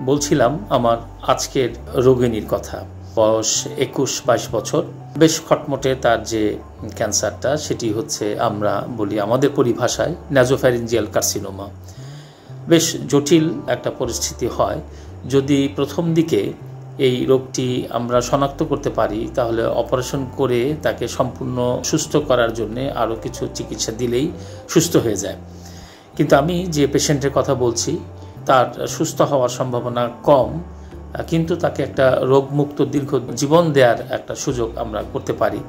বলছিলাম আমার আজকের রোগিণীর কথা। বয়স একুশ বাইশ বছর। বেশ খটমটে তার যে ক্যান্সারটা, সেটি হচ্ছে আমরা বলি আমাদের পরিভাষায় ন্যাজোফ্যারিঞ্জিয়াল কার্সিনোমা বেশ জটিল একটা পরিস্থিতি হয়। যদি প্রথম দিকে এই রোগটি আমরা শনাক্ত করতে পারি, তাহলে অপারেশন করে তাকে সম্পূর্ণ সুস্থ করার জন্য আরও কিছু চিকিৎসা দিলেই সুস্থ হয়ে যায়। কিন্তু আমি যে পেশেন্টের কথা বলছি তার সুস্থ হওয়ার সম্ভাবনা কম, কিন্তু তাকে একটা রোগমুক্ত দীর্ঘ জীবন দেওয়ার একটা সুযোগ আমরা করতে পারি।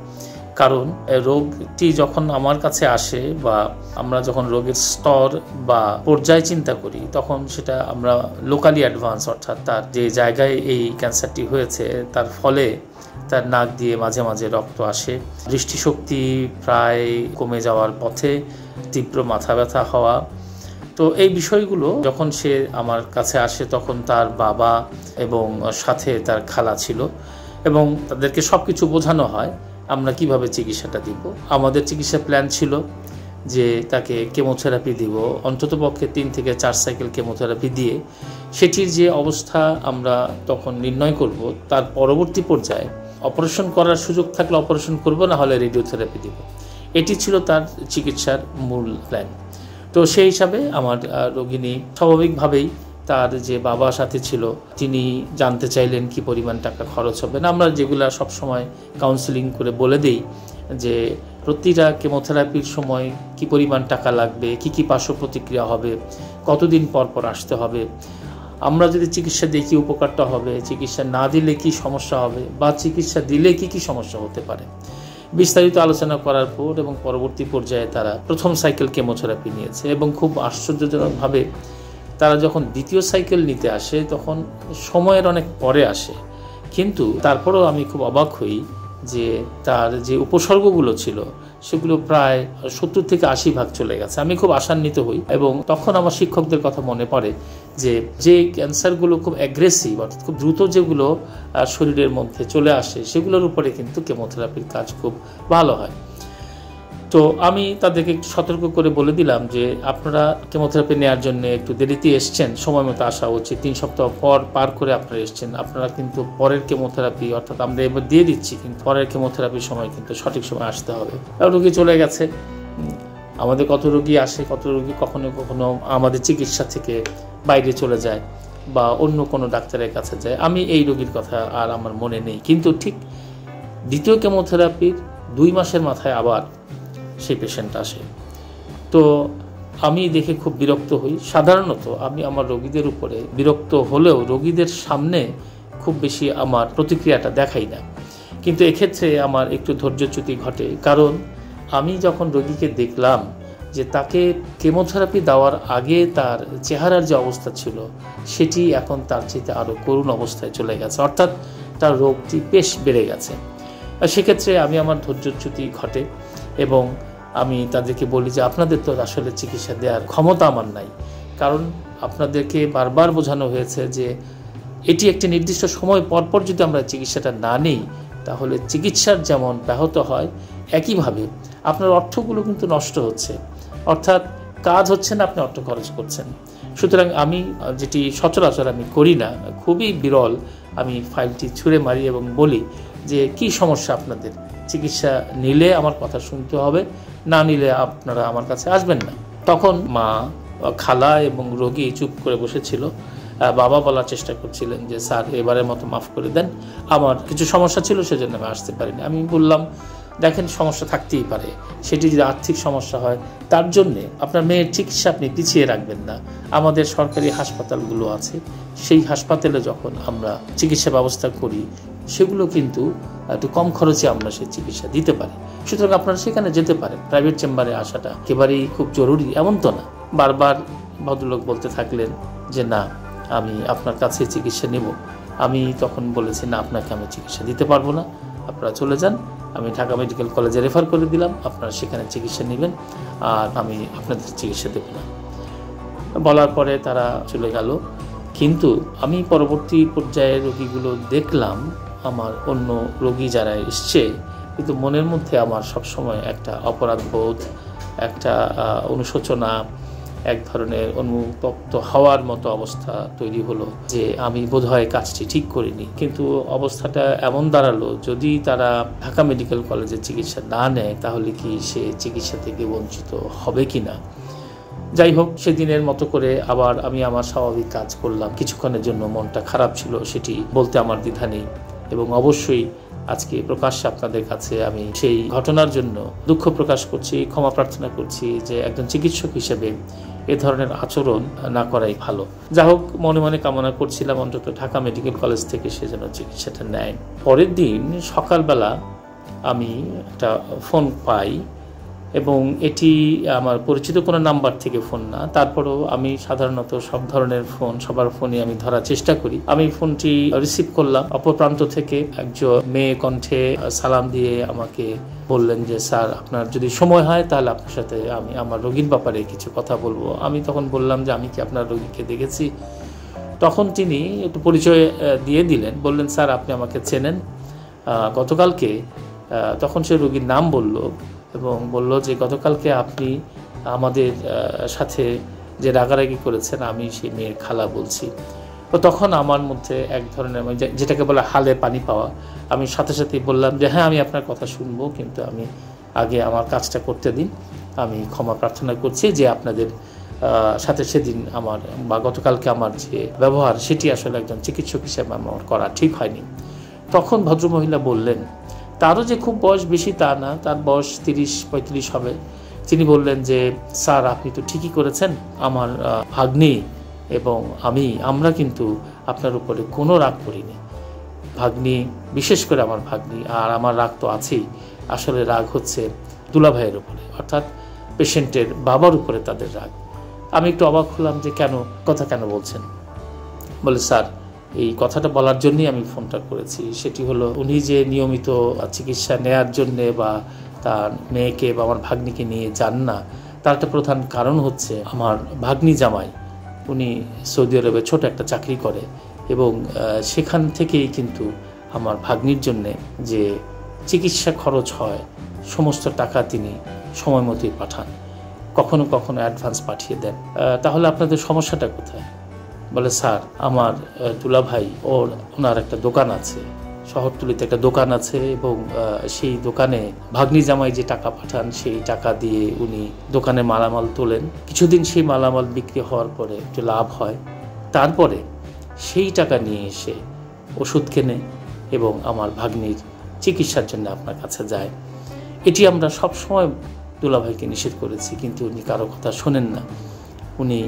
কারণ রোগটি যখন আমার কাছে আসে বা আমরা যখন রোগের স্তর বা পর্যায় চিন্তা করি, তখন সেটা আমরা লোকালি অ্যাডভান্স অর্থাৎ তার যে জায়গায় এই ক্যান্সারটি হয়েছে, তার ফলে তার নাক দিয়ে মাঝে মাঝে রক্ত আসে। দৃষ্টিশক্তি প্রায় কমে যাওয়ার পথে তীব্র মাথা ব্যথা হওয়া তো এই বিষয়গুলো যখন সে আমার কাছে আসে, তখন তার বাবা এবং সাথে তার খালা ছিল এবং তাদেরকে সব কিছু বোঝানো হয়, আমরা কীভাবে চিকিৎসাটা দিব। আমাদের চিকিৎসা প্ল্যান ছিল যে তাকে কেমোথেরাপি দিব। অন্ততপক্ষে তিন থেকে চার সাইকেল কেমোথেরাপি দিয়ে সেটির যে অবস্থা আমরা তখন নির্ণয় করব, তার পরবর্তী পর্যায়ে অপারেশন করার সুযোগ থাকলে অপারেশন করব, না হলে রেডিওথেরাপি দিব। এটি ছিল তার চিকিৎসার মূল প্ল্যান। তো সেই হিসাবে আমার রোগিনী স্বাভাবিকভাবেই তার যে বাবা সাথে ছিল, তিনি জানতে চাইলেন কি পরিমাণ টাকা খরচ হবে। না, আমরা যেগুলো সবসময় কাউন্সিলিং করে বলে দিই যে, প্রতিটা কেমোথেরাপির সময় কি পরিমাণ টাকা লাগবে, কি কি পার্শ্ব প্রতিক্রিয়া হবে, কতদিন পর পর আসতে হবে, আমরা যদি চিকিৎসা দিই কি উপকারটা হবে, চিকিৎসা না দিলে কি সমস্যা হবে, বা চিকিৎসা দিলে কি কি সমস্যা হতে পারে। বিস্তারিত আলোচনা করার পর এবং পরবর্তী পর্যায়ে তারা প্রথম সাইকেল কেমোথেরাপি নিয়েছে এবং খুব আশ্চর্যজনকভাবে তারা যখন দ্বিতীয় সাইকেল নিতে আসে, তখন সময়ের অনেক পরে আসে। কিন্তু তারপরেও আমি খুব অবাক হই যে তার যে উপসর্গগুলো ছিল, সেগুলো প্রায় সত্তর থেকে আশি ভাগ চলে গেছে। আমি খুব আশান্বিত হই এবং তখন আমার শিক্ষকদের কথা মনে পড়ে যে যে ক্যান্সারগুলো খুব অ্যাগ্রেসিভ অর্থাৎ খুব দ্রুত যেগুলো শরীরের মধ্যে চলে আসে, সেগুলোর উপরে কিন্তু কেমোথেরাপির কাজ খুব ভালো হয়। তো আমি তাদেরকে একটু সতর্ক করে বলে দিলাম যে আপনারা কেমোথেরাপি নেওয়ার জন্য একটু দেরিতে এসছেন সময় মতো আসা উচিত। তিন সপ্তাহ পর পার করে আপনারা এসছেন। আপনারা কিন্তু পরের কেমোথেরাপি অর্থাৎ আমরা এবার দিয়ে দিচ্ছি, কিন্তু পরের কেমোথেরাপির সময় কিন্তু সঠিক সময় আসতে হবে। রোগী চলে গেছে। আমাদের কত রোগী আসে, কত রোগী কখনো কখনো আমাদের চিকিৎসা থেকে বাইরে চলে যায় বা অন্য কোনো ডাক্তারের কাছে যায়, আমি এই রোগীর কথা আর আমার মনে নেই। কিন্তু ঠিক দ্বিতীয় কেমোথেরাপির দুই মাসের মাথায় আবার সেই পেশেন্ট আসে। তো আমি দেখে খুব বিরক্ত হই। সাধারণত আমি আমার রোগীদের উপরে বিরক্ত হলেও রোগীদের সামনে খুব বেশি আমার প্রতিক্রিয়াটা দেখাই না। কিন্তু এক্ষেত্রে আমার একটু ধৈর্যচ্যুতি ঘটে। কারণ আমি যখন রোগীকে দেখলাম যে তাকে কেমোথেরাপি দেওয়ার আগে তার চেহারার যে অবস্থা ছিল, সেটি এখন তার চেয়ে আরও করুণ অবস্থায় চলে গেছে। অর্থাৎ তার রোগটি বেশ বেড়ে গেছে। সেক্ষেত্রে আমি আমার ধৈর্যচ্যুতি ঘটে এবং আমি তাদেরকে বলি যে, আপনাদের তো আসলে চিকিৎসা দেওয়ার ক্ষমতা আমার নাই। কারণ আপনাদেরকে বারবার বোঝানো হয়েছে যে, এটি একটি নির্দিষ্ট সময় পরপর যদি আমরা চিকিৎসাটা না নিই, তাহলে চিকিৎসার যেমন ব্যাহত হয়, একইভাবে আপনার অর্থগুলো কিন্তু নষ্ট হচ্ছে। অর্থাৎ কাজ হচ্ছে না, আপনি অর্থ খরচ করছেন। সুতরাং আমি যেটি সচরাচর আমি করি না, খুবই বিরল আমি ফাইলটি ছুঁড়ে মারি এবং বলি যে কি সমস্যা আপনাদের? চিকিৎসা নিলে আমার কথা শুনতে হবে, না নিলে আপনারা আমার কাছে আসবেন না। তখন মা খালা এবং রোগী চুপ করে বসেছিল। বাবা বলার চেষ্টা করছিলেন যে, স্যার, এবারের মতো মাফ করে দেন। আমার কিছু সমস্যা ছিল, সেজন্য আমি আসতে পারিনি। আমি বললাম দেখেন সমস্যা থাকতেই পারে। সেটি যদি আর্থিক সমস্যা হয়, তার জন্যে আপনার মেয়ের চিকিৎসা আপনি পিছিয়ে রাখবেন না। আমাদের সরকারি হাসপাতালগুলো আছে, সেই হাসপাতালে যখন আমরা চিকিৎসা ব্যবস্থা করি, সেগুলো কিন্তু একটু কম খরচে আমরা সেই চিকিৎসা দিতে পারি। সুতরাং আপনারা সেখানে যেতে পারেন। প্রাইভেট চেম্বারে আসাটা একেবারেই খুব জরুরি, এমন তো না। বারবার ভদ্রলোক বলতে থাকলেন যে, না, আমি আপনার কাছে চিকিৎসা নেব। আমি তখন বলেছি, না, আপনাকে আমি চিকিৎসা দিতে পারব না। আপনারা চলে যান আমি ঢাকা মেডিকেল কলেজে রেফার করে দিলাম, আপনারা সেখানে চিকিৎসা নেবেন আর আমি আপনাদের চিকিৎসা দেব না। বলার পরে তারা চলে গেল। কিন্তু আমি পরবর্তী পর্যায়ে রোগীগুলো দেখলাম, আমার অন্য রোগী যারা এসছে, কিন্তু মনের মধ্যে আমার সবসময় একটা অপরাধ বোধ একটা অনুশোচনা এক ধরনের অনুতপ্ত হওয়ার মতো অবস্থা তৈরি হলো যে আমি বোধহয় কাজটি ঠিক করিনি। কিন্তু অবস্থাটা এমন দাঁড়াল, যদি তারা ঢাকা মেডিকেল কলেজে চিকিৎসা না নেয়, তাহলে কি সে চিকিৎসা থেকে বঞ্চিত হবে কি না যাই হোক, সেদিনের মতো করে আবার আমি আমার স্বাভাবিক কাজ করলাম। কিছুক্ষণের জন্য মনটা খারাপ ছিল, সেটি বলতে আমার দ্বিধা নেই। এবং অবশ্যই আজকে প্রকাশ্যে আপনাদের কাছে আমি সেই ঘটনার জন্য দুঃখ প্রকাশ করছি, ক্ষমা প্রার্থনা করছি যে একজন চিকিৎসক হিসেবে এ ধরনের আচরণ না করাই ভালো। যা হোক, মনে মনে কামনা করছিলাম, অন্তত ঢাকা মেডিকেল কলেজ থেকে সে যেন চিকিৎসাটা নেয়। পরের দিন সকালবেলা আমি একটা ফোন পাই এবং এটি আমার পরিচিত কোনো নাম্বার থেকে ফোন না। তারপরও আমি সাধারণত সব ধরনের ফোন সবার ফোনই আমি ধরার চেষ্টা করি। আমি ফোনটি রিসিভ করলাম। অপর প্রান্ত থেকে একজন মেয়ে কণ্ঠে সালাম দিয়ে আমাকে বললেন যে, স্যার, আপনার যদি সময় হয়, তাহলে আপনার সাথে আমি আমার রোগীর ব্যাপারে কিছু কথা বলব। আমি তখন বললাম যে, আমি কি আপনার রোগীকে দেখেছি? তখন তিনি একটু পরিচয় দিয়ে দিলেন। বললেন, স্যার, আপনি আমাকে চেনেন। গতকালকে তখন সে রোগীর নাম বলল এবং বলল যে গতকালকে আপনি আমাদের সাথে যে রাগারাগি করেছেন, আমি সেই মেয়ের খালা বলছি। তো তখন আমার মধ্যে এক ধরনের যেটাকে বলে হালে পানি পাওয়া, আমি সাথে সাথেই বললাম যে হ্যাঁ আমি আপনার কথা শুনব, কিন্তু আমি আগে আমার কাজটা করতে দিন। আমি ক্ষমা প্রার্থনা করছি যে আপনাদের সাথে সেদিন আমার বা গতকালকে আমার যে ব্যবহার, সেটি আসলে একজন চিকিৎসক হিসেবে আমার করা ঠিক হয়নি। তখন ভদ্রমহিলা বললেন তারও যে খুব বয়স বেশি তা না, তার বয়স তিরিশ পঁয়ত্রিশ হবে। তিনি বললেন যে, স্যার, আপনি তো ঠিকই করেছেন। আমার ভাগ্নি এবং আমি, আমরা কিন্তু আপনার উপরে কোনো রাগ করিনি। ভাগ্নি, বিশেষ করে আমার ভাগ্নি, আর আমার রাগ তো আছেই। আসলে রাগ হচ্ছে দুলাভাইয়ের উপরে, অর্থাৎ পেশেন্টের বাবার উপরে তাদের রাগ। আমি একটু অবাক হলাম যে কেন, কথা কেন বলছেন? বলে, স্যার এই কথাটা বলার জন্যই আমি ফোনটা করেছি। সেটি হলো, উনি যে নিয়মিত চিকিৎসা নেয়ার জন্যে বা তার মেয়েকে বা আমার ভাগ্নিকে নিয়ে যান না, তার একটা প্রধান কারণ হচ্ছে আমার ভাগ্নি জামাই। উনি সৌদি আরবে ছোট একটা চাকরি করে এবং সেখান থেকেই কিন্তু আমার ভাগ্নির জন্যে যে চিকিৎসা খরচ হয়, সমস্ত টাকা তিনি সময় মতোই পাঠান। কখনো কখনো অ্যাডভান্স পাঠিয়ে দেন। তাহলে আপনাদের সমস্যাটা কোথায়? বলে, স্যার, আমার দুলা ভাই ওর, ওনার একটা দোকান আছে। শহরতলিতে একটা দোকান আছে এবং সেই দোকানে ভাগ্নি জামাই যে টাকা পাঠান, সেই টাকা দিয়ে উনি দোকানে মালামাল তোলেন। কিছুদিন সেই মালামাল বিক্রি হওয়ার পরে একটু লাভ হয়। তারপরে সেই টাকা নিয়ে এসে ওষুধ কেনে এবং আমার ভাগ্নির চিকিৎসার জন্য আপনার কাছে যায়। এটি আমরা সবসময় দুলাভাইকে নিষেধ করেছি, কিন্তু উনি কারও কথা শোনেন না। উনি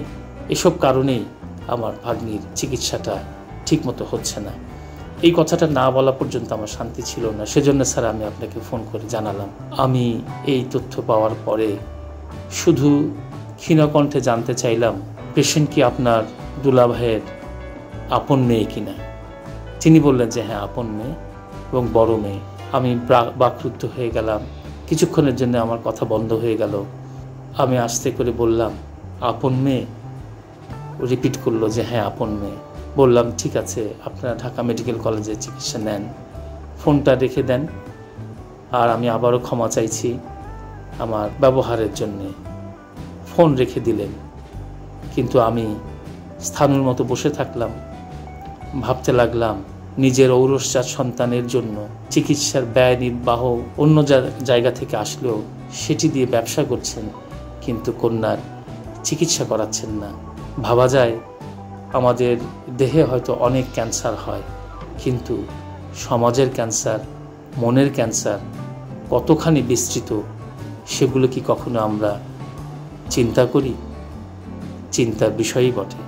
এসব কারণেই আমার ভাগ্নির চিকিৎসাটা ঠিকমতো হচ্ছে না। এই কথাটা না বলা পর্যন্ত আমার শান্তি ছিল না। সেজন্য স্যার, আমি আপনাকে ফোন করে জানালাম। আমি এই তথ্য পাওয়ার পরে শুধু ক্ষীণকণ্ঠে জানতে চাইলাম, পেশেন্ট কি আপনার দুলা ভাইয়ের আপন মেয়ে কি না তিনি বললেন যে হ্যাঁ আপন মেয়ে এবং বড় মেয়ে। আমি বাকরুদ্ধ হয়ে গেলাম। কিছুক্ষণের জন্য আমার কথা বন্ধ হয়ে গেল। আমি আস্তে করে বললাম, আপন মেয়ে রিপিট করল যে হ্যাঁ আপন মেয়ে। বললাম, ঠিক আছে, আপনারা ঢাকা মেডিকেল কলেজে চিকিৎসা নেন। ফোনটা রেখে দেন আর আমি আবারও ক্ষমা চাইছি আমার ব্যবহারের জন্যে। ফোন রেখে দিলেন। কিন্তু আমি স্থানুর মতো বসে থাকলাম, ভাবতে লাগলাম নিজের ঔরসজাত সন্তানের জন্য চিকিৎসার ব্যয় নির্বাহ অন্য জায়গা থেকে আসলেও সেটি দিয়ে ব্যবসা করছেন, কিন্তু কন্যার চিকিৎসা করাচ্ছেন না। ভাবা যায়, আমাদের দেহে হয়তো অনেক ক্যান্সার হয়, কিন্তু সমাজের ক্যান্সার, মনের ক্যান্সার কতখানি বিস্তৃত, সেগুলো কি কখনো আমরা চিন্তা করি? চিন্তার বিষয়ই বটে।